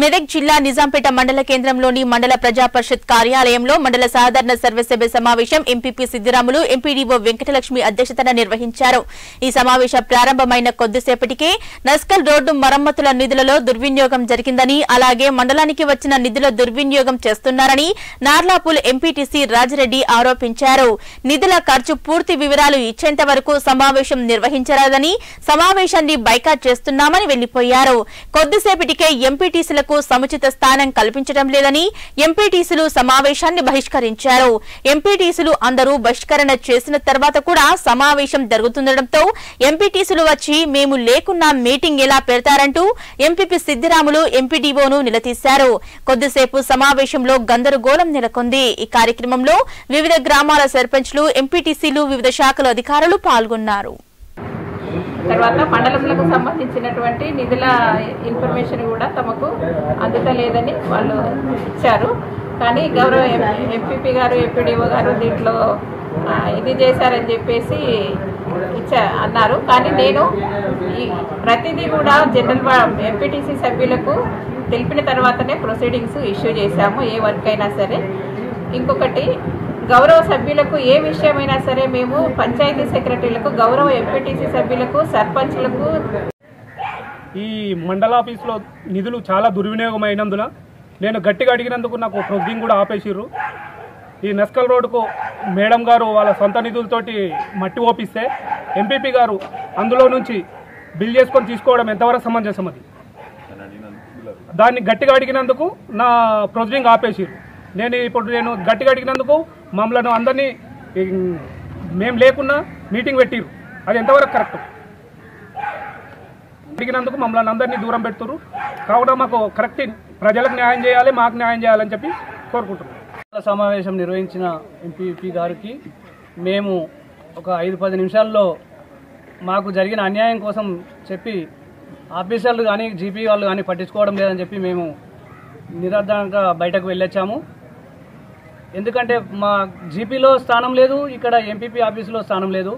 మెదక్ జిల్లా నిజాంపేట మండల కేంద్రంలోని మండల ప్రజాపరిషత్ కార్యాలయంలో మండల సాధారణ సర్వసభ్య సమావేశం ఎంపీపీ సిద్దిరాములు ఎంపీడీఓ వెంకటలక్ష్మి అధ్యక్షతన నిర్వహించారు. ఈ సమావేశం ప్రారంభమైన కొద్దిసేపటికే నస్కల్ రోడ్డు మరమ్మతుల నిధులలో దుర్వినియోగం జరిగిందని అలాగే మండలానికి వచ్చిన నిధుల దుర్వినియోగం చేస్తున్నారని నార్లాపూల్ ఎంపీటీసీ రాజరెడ్డి ఆరోపించారు. నిధుల ఖర్చు పూర్తి వివరాలు ఇచ్చేంత వరకు సమావేశం నిర్వహించరాదని సమావేశాన్ని బైకాట్ చేస్తున్నామని వెళ్ళిపోయారు. కొద్దిసేపటికే ఎంపీటీసీలకు సముచిత స్థానం కల్పించడం లేదని ఎంపీటీసీలు సమావేశాన్ని బహిష్కరించారు. ఎంపీటీసీలు అందరూ బహిష్కరణ చేసిన తర్వాత కూడా సమావేశం జరుగుతుండటంతో ఎంపీటీసీలు వచ్చి మేము లేకున్నా మీటింగ్ ఎలా పెడతారంటూ ఎంపీపీ సిద్దిరాములు ఎంపీడీఓను నిలదీశారు. కొద్దిసేపు సమావేశంలో గందరగోళం నెలకొంది. ఈ కార్యక్రమంలో వివిధ గ్రామాల సర్పంచ్లు ఎంపీటీసీలు వివిధ శాఖల అధికారులు పాల్గొన్నారు. తర్వాత మండలములకు సంబంధించినటువంటి నిధుల ఇన్ఫర్మేషన్ కూడా తమకు అందుతలేదని వాళ్ళు ఇచ్చారు. కానీ గౌరవ ఎంపీపీ గారు ఎంపీడీఓ గారు దీంట్లో ఇది చేశారని చెప్పేసి ఇచ్చా అన్నారు. కానీ నేను ఈ ప్రతిదీ కూడా జనరల్ ఎంపీటీసీ సభ్యులకు తెలిపిన తర్వాతనే ప్రొసీడింగ్స్ ఇష్యూ చేశాము ఏ వర్క్ అయినా సరే. ఇంకొకటి గౌరవ సభ్యులకు ఏ విషయమైనా సరే మేము పంచాయతీ సెక్రటరీలకు గౌరవ ఎంపీటీసీ సభ్యులకు సర్పంచ్లకు ఈ మండల ఆఫీస్లో నిధులు చాలా దుర్వినియోగం అయినందున నేను గట్టిగా అడిగినందుకు నాకు ప్రొసీడింగ్ కూడా ఆపేసిర్రు. ఈ నస్కల్ రోడ్డుకు మేడం గారు వాళ్ళ సొంత నిధులతోటి మట్టి ఓపిస్తే ఎంపీపీ గారు అందులో నుంచి బిల్ చేసుకొని తీసుకోవడం ఎంతవరకు సమంజసం అది? దాన్ని గట్టిగా అడిగినందుకు నా ప్రొసీడింగ్ ఆపేసిర్రు. నేను ఇప్పుడు నేను గట్టిగా అడిగినందుకు మమ్మల్ని అందరినీ మేము లేకున్నా మీటింగ్ పెట్టిరు. అది ఎంతవరకు కరెక్ట్? అడిగినందుకు మమ్మల్ని అందరినీ దూరం పెడుతురు. కావున మాకు కరెక్ట్ ప్రజలకు న్యాయం చేయాలి మాకు న్యాయం చేయాలని చెప్పి కోరుకుంటున్నాం. సమావేశం నిర్వహించిన ఎంపీపీ గారికి మేము ఒక ఐదు పది నిమిషాల్లో మాకు జరిగిన అన్యాయం కోసం చెప్పి ఆఫీసర్లు కానీ జీపీ వాళ్ళు కానీ పట్టించుకోవడం లేదని చెప్పి మేము నిరాధారంగా బయటకు వెళ్ళొచ్చాము. ఎందుకంటే మా జీపీలో స్థానం లేదు ఇక్కడ ఎంపీపీ ఆఫీసులో స్థానం లేదు.